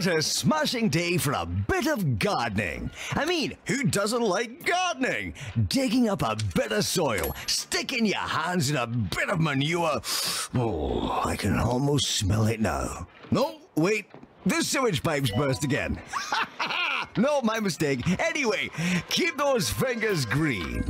What a smashing day for a bit of gardening. I mean, who doesn't like gardening? Digging up a bit of soil, sticking your hands in a bit of manure. Oh, I can almost smell it now. No, wait, the sewage pipes burst again. no, my mistake. Anyway, keep those fingers green.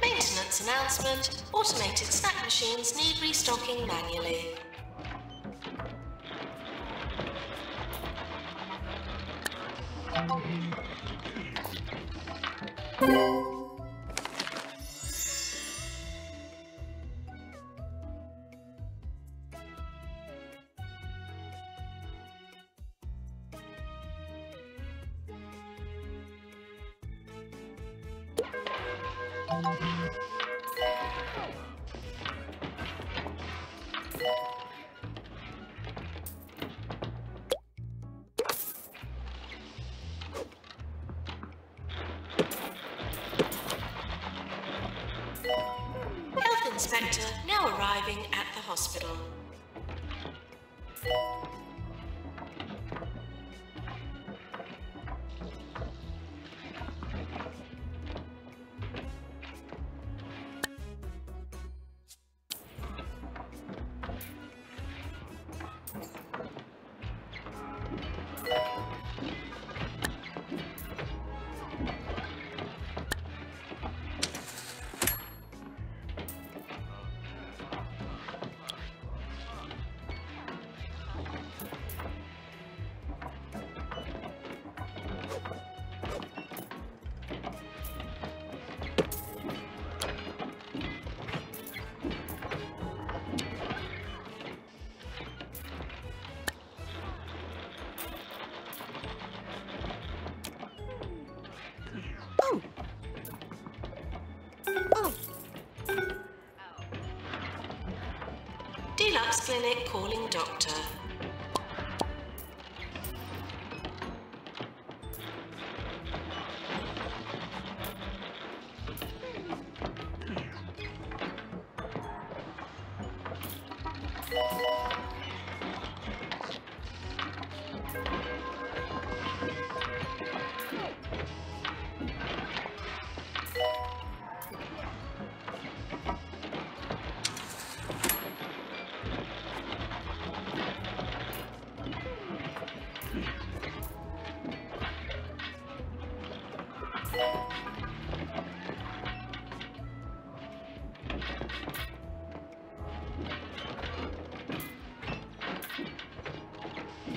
Maintenance announcement. Automated snack machines need restocking manually. The hospital. Clinic calling doctor.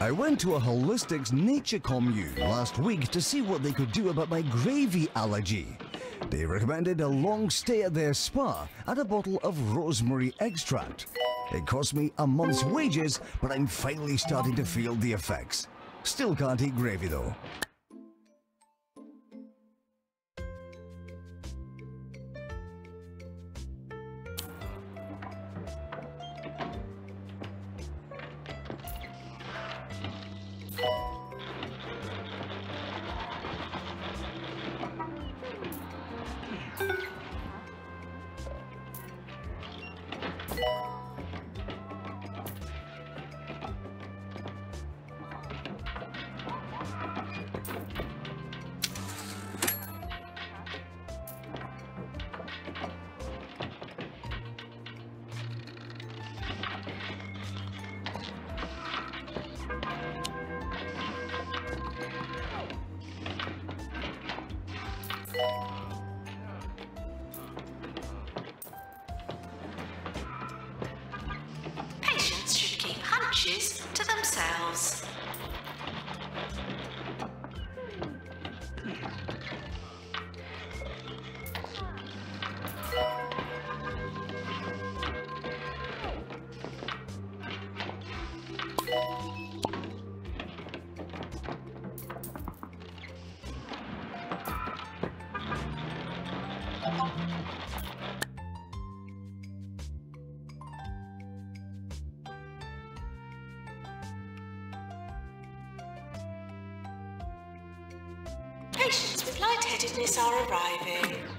I went to a holistics nature commune last week to see what they could do about my gravy allergy. They recommended a long stay at their spa and a bottle of rosemary extract. It cost me a month's wages, but I'm finally starting to feel the effects. Still can't eat gravy though. ourselves. Lightheadedness are arriving.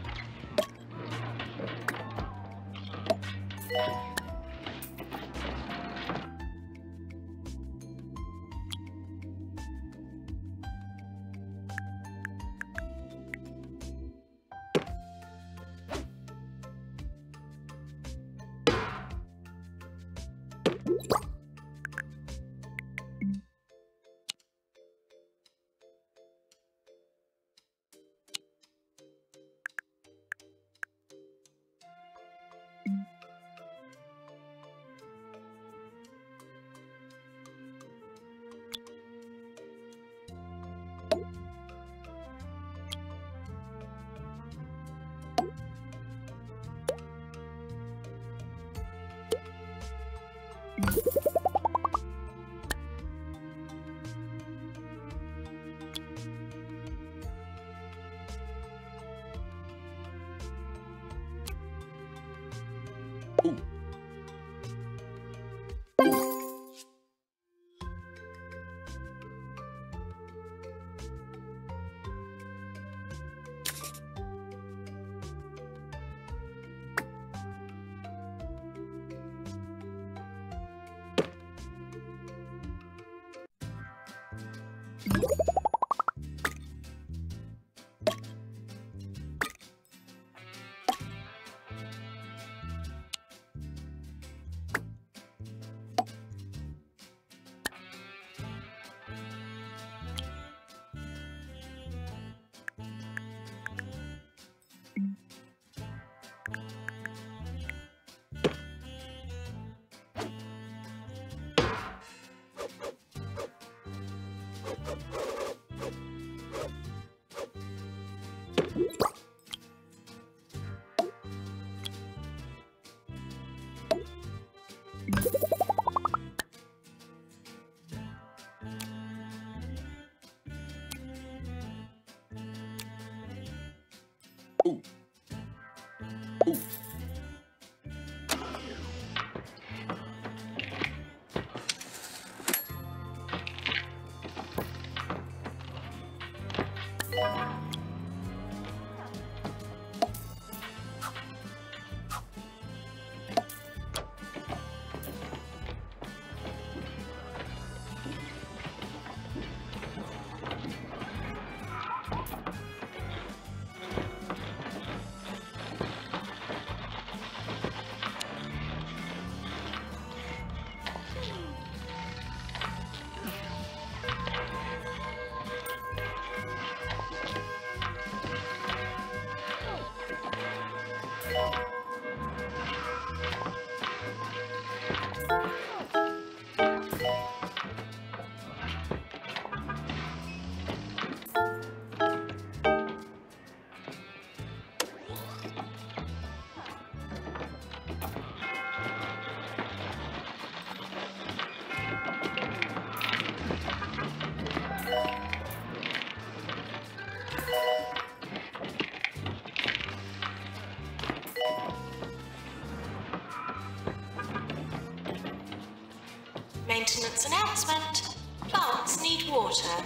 Announcement. Plants need water.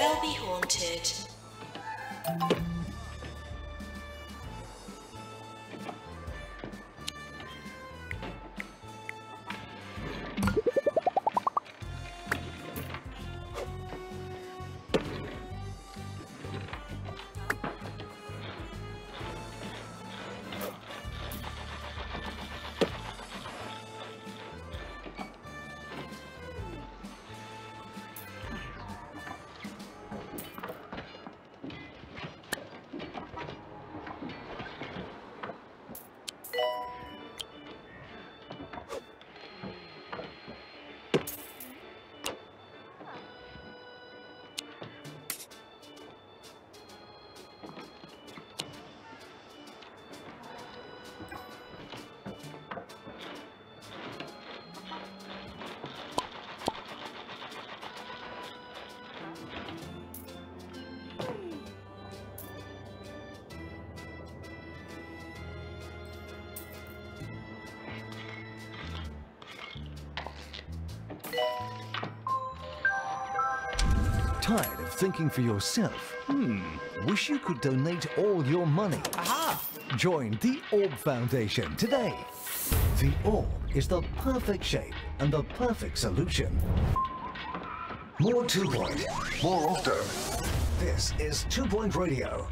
Well be haunted. Tired of thinking for yourself? Hmm, wish you could donate all your money. Aha! Join the Orb Foundation today. The Orb is the perfect shape and the perfect solution. More 2 Point, more often. This is 2 Point Radio.